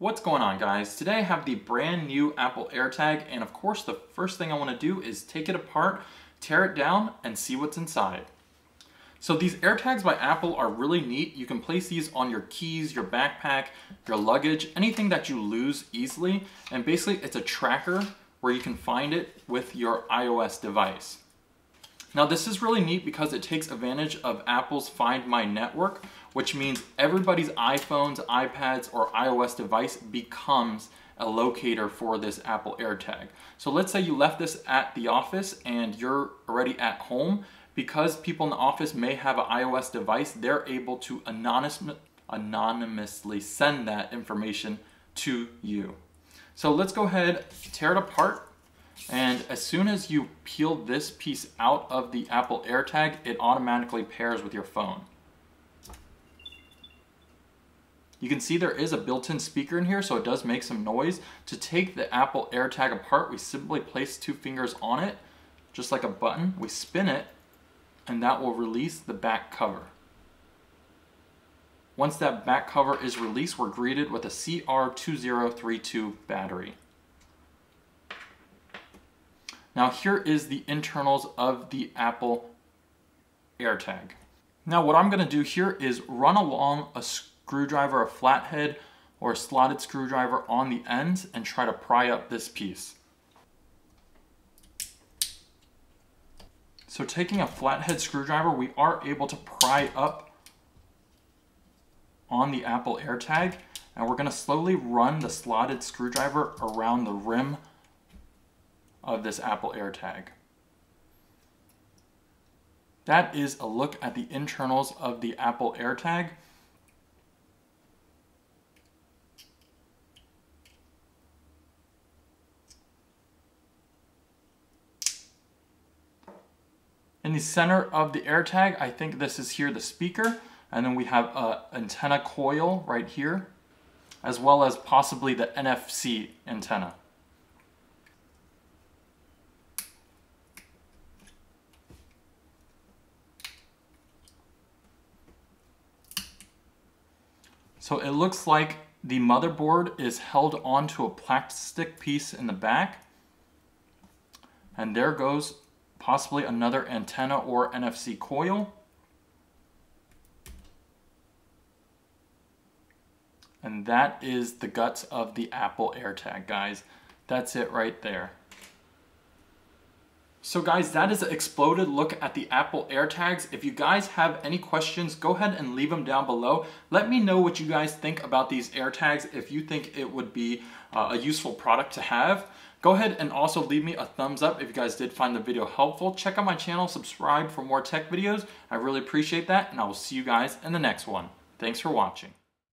What's going on guys? Today I have the brand new Apple AirTag and of course the first thing I want to do is take it apart, tear it down, and see what's inside. So these AirTags by Apple are really neat. You can place these on your keys, your backpack, your luggage, anything that you lose easily. And basically it's a tracker where you can find it with your iOS device. Now this is really neat because it takes advantage of Apple's Find My network, which means everybody's iPhones, iPads, or iOS device becomes a locator for this Apple AirTag. So let's say you left this at the office and you're already at home. Because people in the office may have an iOS device, they're able to anonymous, anonymously send that information to you. So let's go ahead, tear it apart, and as soon as you peel this piece out of the Apple AirTag, it automatically pairs with your phone. You can see there is a built-in speaker in here, so it does make some noise. To take the Apple AirTag apart, we simply place two fingers on it, just like a button. We spin it, and that will release the back cover. Once that back cover is released, we're greeted with a CR2032 battery. Now here is the internals of the Apple AirTag. Now what I'm going to do here is run along a screwdriver, a flathead, or a slotted screwdriver on the ends and try to pry up this piece. So taking a flathead screwdriver, we are able to pry up on the Apple AirTag and we're going to slowly run the slotted screwdriver around the rim of this Apple AirTag. That is a look at the internals of the Apple AirTag. In the center of the AirTag, I think this is here the speaker, and then we have an antenna coil right here, as well as possibly the NFC antenna. So it looks like the motherboard is held onto a plastic piece in the back. And there goes possibly another antenna or NFC coil. And that is the guts of the Apple AirTag, guys. That's it right there. So guys, that is an exploded look at the Apple AirTags. If you guys have any questions, go ahead and leave them down below. Let me know what you guys think about these AirTags, if you think it would be uh, a useful product to have. Go ahead and also leave me a thumbs up if you guys did find the video helpful. Check out my channel, subscribe for more tech videos. I really appreciate that, and I will see you guys in the next one. Thanks for watching.